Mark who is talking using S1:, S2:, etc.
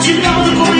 S1: de caldo com